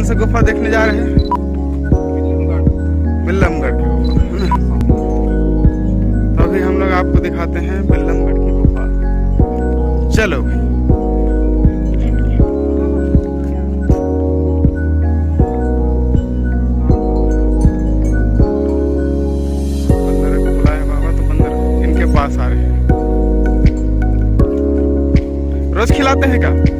कौन सा गुफा देखने जा रहे हैं? बिल्लमगढ़। की गुफा तो अभी हम लोग आपको दिखाते हैं बिल्लमगढ़ की गुफा। चलो तो रोज खिलाते हैं क्या?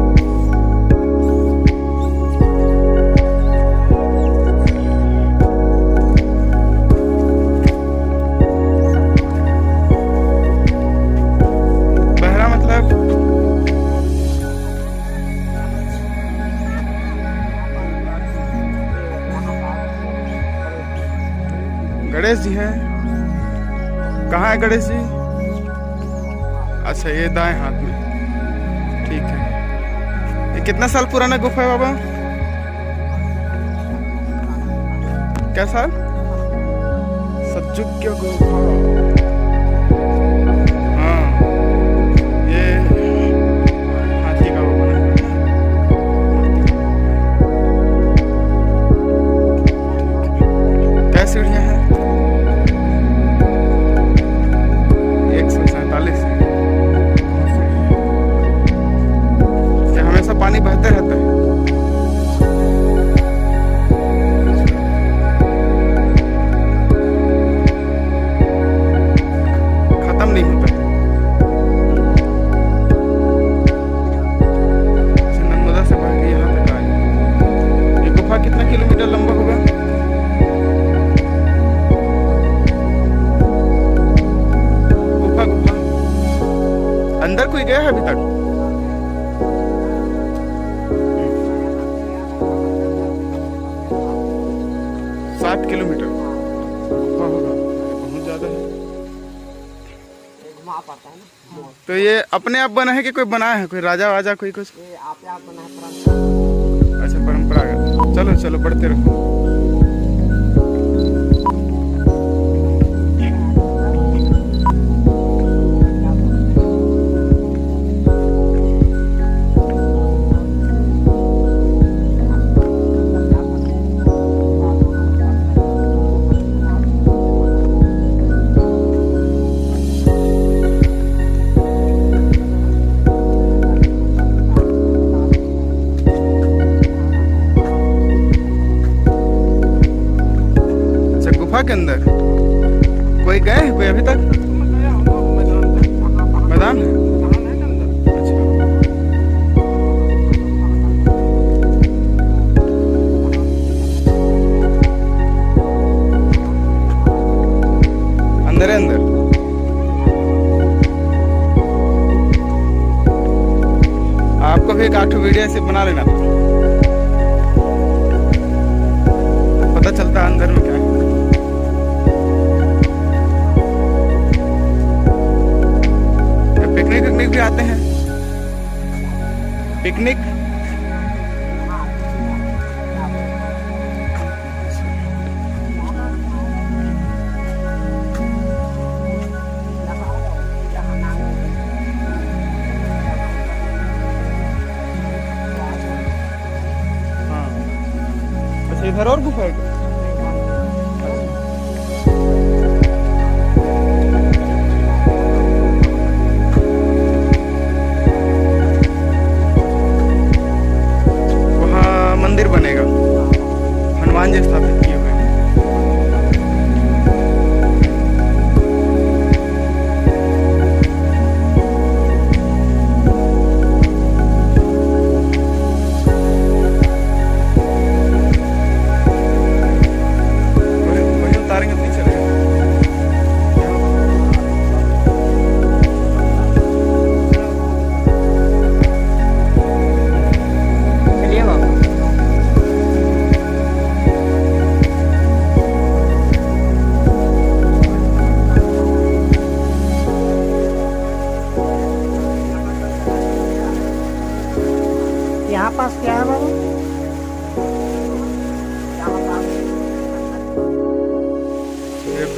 गणेश जी हैं। कहाँ है गणेश जी? अच्छा ये दाएँ हाथ में। ठीक है। ये कितना साल पुराना गुफा है बाबा? क्या साल? सतजुग गुफा। ना तो ये अपने आप बना है कि कोई बनाया है? कोई राजा वाजा कोई कुछ? ये आप आप बना है परंपरा। अच्छा परंपरागत चलो चलो बढ़ते रहो। गुफा के अंदर। कोई गए कोई अभी तक? मैदान है, अंदर। आपको भी एक आठ वीडियो ऐसे बना लेना। पिकनिक। हाँ। अच्छा इधर और गुफा है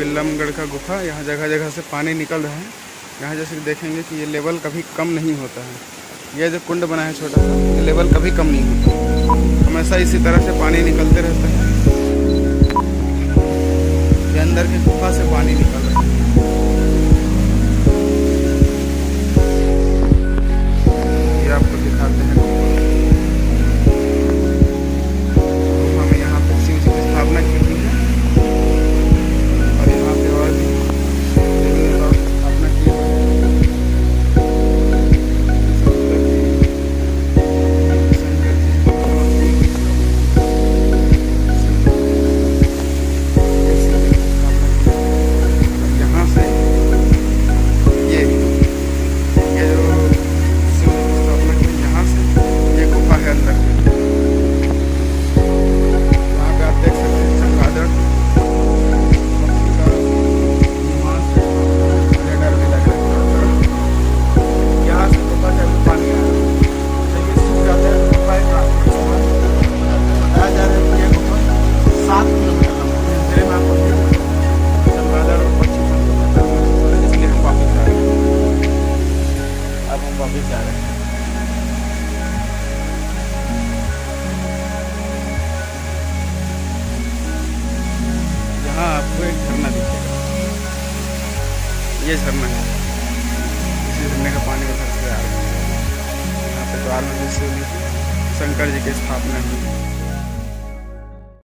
बिल्लमगढ़ का गुफा, यहाँ जगह जगह से पानी निकल रहा है। यहाँ जैसे देखेंगे कि ये लेवल कभी कम नहीं होता है। यह जो कुंड बना है छोटा सा, ये लेवल कभी कम नहीं होता हमेशा इसी तरह से पानी निकलते रहता है। ये अंदर के गुफा से पानी निकल रहा है। यहाँ आपको एक झरना दिखेगा ये झरना है। इसी झरने का पानी उधर से आ रहा है। यहाँ पे द्वार में भी शिव जी की, शंकर जी की स्थापना हुई।